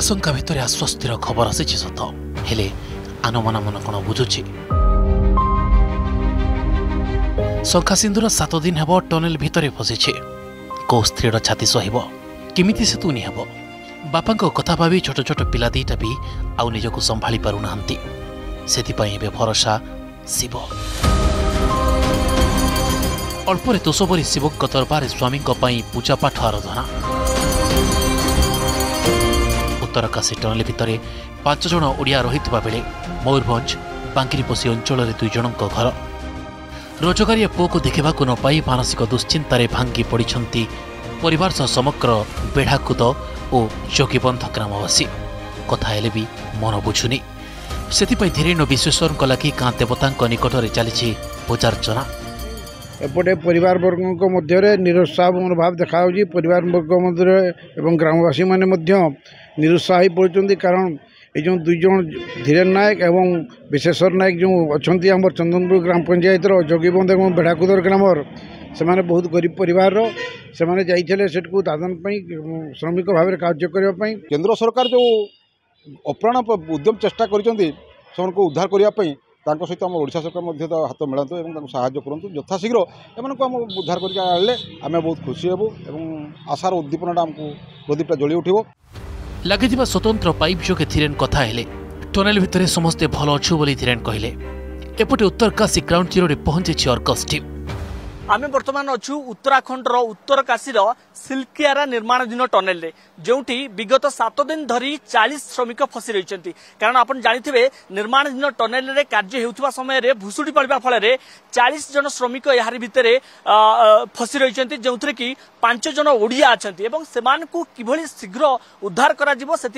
আশঙ্কা ভিতরে আশ্বস্তির খবর আসিছে সত হলে আনমনা মন কোণ বুঝুছি ଶଙ୍ଖାସିନ୍ଧୁର ସାତ ଦିନ ହେବ ଟନେଲ ଭିତରେ ଫସିଛି କେଉଁ ସ୍ତ୍ରୀର ଛାତି ସହିବ କେମିତି ସେ ତୁନି ହେବ ବାପାଙ୍କ କଥା ଭାବି ଛୋଟ ଛୋଟ ପିଲା ଦୁଇଟା ବି ଆଉ ନିଜକୁ ସମ୍ଭାଳି ପାରୁନାହାନ୍ତି ସେଥିପାଇଁ ଏବେ ଭରସା ଶିବ ଅଳ୍ପରେ ତୋଷ ପରି ଶିବଙ୍କ ଦରବାରେ ସ୍ୱାମୀଙ୍କ ପାଇଁ ପୂଜାପାଠ ଆରାଧନା ତରକାଶୀ ଟଣାଲି ଭିତରେ ପାଞ୍ଚ ଜଣ ଓଡ଼ିଆ ରହିଥିବା ବେଳେ ମୟୂରଭଞ୍ଜ ବାଙ୍କିରିପୋଷି ଅଞ୍ଚଳରେ ଦୁଇ ଜଣଙ୍କ ଘର ରୋଜଗାରିଆ ପୁଅକୁ ଦେଖିବାକୁ ନ ପାଇ ମାନସିକ ଦୁଶ୍ଚିନ୍ତାରେ ଭାଙ୍ଗି ପଡ଼ିଛନ୍ତି ପରିବାର ସହ ସମଗ୍ର ବେଢ଼ାକୁଦ ଓ ଯୋଗୀବନ୍ଧ ଗ୍ରାମବାସୀ କଥା ହେଲେ ବି ମନ ବୁଝୁନି ସେଥିପାଇଁ ଧୀରେନ୍ଦ୍ର ବିଶ୍ୱେଶ୍ୱରଙ୍କ ଲାଗି ଗାଁ ଦେବତାଙ୍କ ନିକଟରେ ଚାଲିଛି ପୂଜାର୍ଚ୍ଚନା एपटे पर मध्य निरुत्साह मनोभाव देखा पर ग्रामवासी मैंने निरुत्साह पड़ते कारण यो दुईज धीरेन नायक एवं विशेश्वर नायक जो अच्छा आम चंदनपुर ग्राम पंचायत जगीबंद और बेढ़ाकुदर ग्राम से बहुत गरीब पर से दादन श्रमिक भाव में कार्य करने केन्द्र सरकार जो अप्राण उद्यम चेस्टा कर उद्धार करने ତାଙ୍କ ସହିତ ଆମ ଓଡ଼ିଶା ସରକାର ମଧ୍ୟ ହାତ ମିଳାନ୍ତୁ ଏବଂ ତାଙ୍କୁ ସାହାଯ୍ୟ କରନ୍ତୁ ଯଥାଶୀଘ୍ର ଏମାନଙ୍କୁ ଆମ ଉଦ୍ଧାର କରିକି ଆଣିଲେ ଆମେ ବହୁତ ଖୁସି ହେବୁ ଏବଂ ଆଶାର ଉଦ୍ଦୀପନାଟା ଆମକୁ ପ୍ରଦୀପଟା ଜଳି ଉଠିବ ଲାଗିଥିବା ସ୍ୱତନ୍ତ୍ର ପାଇପ୍ ଯୋଗେ ଧିରେନ୍ କଥା ହେଲେ ଟନେଲ୍ ଭିତରେ ସମସ୍ତେ ଭଲ ଅଛୁ ବୋଲି ଧିରେନ୍ କହିଲେ ଏପଟେ ଉତ୍ତରକାଶୀ ଗ୍ରାଉଣ୍ଡ ଜିରୋରେ ପହଞ୍ଚିଛି ଅର୍କସ୍ ଟିମ୍ আমি বর্তমান অছু উত্তরাখণ্ডর উত্তরকাশীর সিল্কিয়ারা নির্মাণাধীন টনেলে যেটি বিগত সাত দিন ধর চাশ শ্রমিক ফসি রয়েছেন কারণ আপনার জাঁথে নির্মাণাধীন টনেলে কার্য হে সময় ভুশুড়ি পড়া ফলে চাশ জন শ্রমিক এর ভিতরে ফসি রয়েছেন যে কি পাঁচ জন ওড়িয়া অনেক এবং সে কিভাবে শীঘ্র উদ্ধার করা সে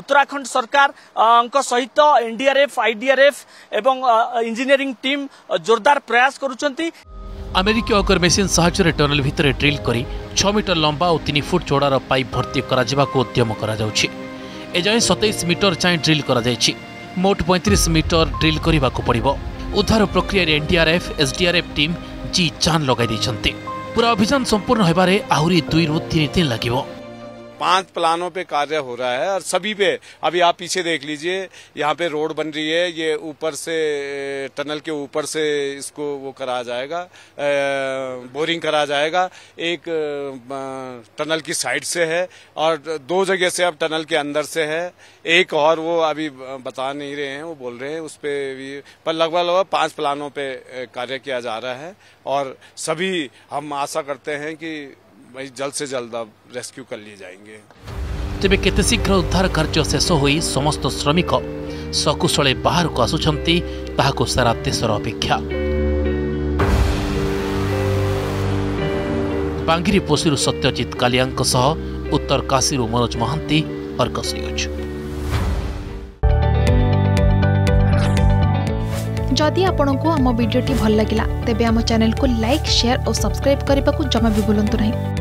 উত্তরাখণ্ড সরকার সহিত এনডিআরএফ আইডিআরএফ এবং ইঞ্জিনিয়ারিং টিম জোরদার প্রয়াস করছেন ଆମେରିକୀୟ ଅକର ମେସିନ୍ ସାହାଯ୍ୟରେ ଟନେଲ ଭିତରେ ଡ୍ରିଲ୍ କରି ଛଅ ମିଟର ଲମ୍ବା ଓ ତିନି ଫୁଟ ଚଉଡ଼ାର ପାଇପ୍ ଭର୍ତ୍ତି କରାଯିବାକୁ ଉଦ୍ୟମ କରାଯାଉଛି ଏଯାଏଁ ସତେଇଶ ମିଟର ଯାଏଁ ଡ୍ରିଲ୍ କରାଯାଇଛି ମୋଟ ପଇଁତିରିଶ ମିଟର ଡ୍ରିଲ୍ କରିବାକୁ ପଡ଼ିବ ଉଦ୍ଧାର ପ୍ରକ୍ରିୟାରେ ଏନ୍ଡିଆର୍ଏଫ୍ ଏସ୍ଡିଆର୍ଏଫ୍ ଟିମ୍ ଜି ଚାନ୍ ଲଗାଇ ଦେଇଛନ୍ତି ପୁରା ଅଭିଯାନ ସମ୍ପୂର୍ଣ୍ଣ ହେବାରେ ଆହୁରି ଦୁଇରୁ ତିନି ଦିନ ଲାଗିବ पांच प्लानों पे कार्य हो रहा है और सभी पे अभी आप पीछे देख लीजिए यहाँ पे रोड बन रही है ये ऊपर से टनल के ऊपर से इसको वो करा जाएगा बोरिंग करा जाएगा एक टनल की साइड से है और दो जगह से अब टनल के अंदर से है एक और वो अभी बता नहीं रहे हैं वो बोल रहे हैं उस पर भी पर लगभग लगभग पांच प्लानों पे कार्य किया जा रहा है और सभी हम आशा करते हैं कि भाई जल्द से जल्द अब रेस्क्यू कर लिए जाएंगे तेज के शीघ्र उद्धार कार्य शेष हो समस्त श्रमिक सकुशले बाहर को आसुंता सारा देशर अपेक्षा बांगिरी पोषी सत्यजित कालिया उत्तर काशी मनोज महांति जदि आपण को आम भिडी भल लगा तेब चेल को लाइक शेयर और सब्सक्राइब करने को जमा भी भूलु ना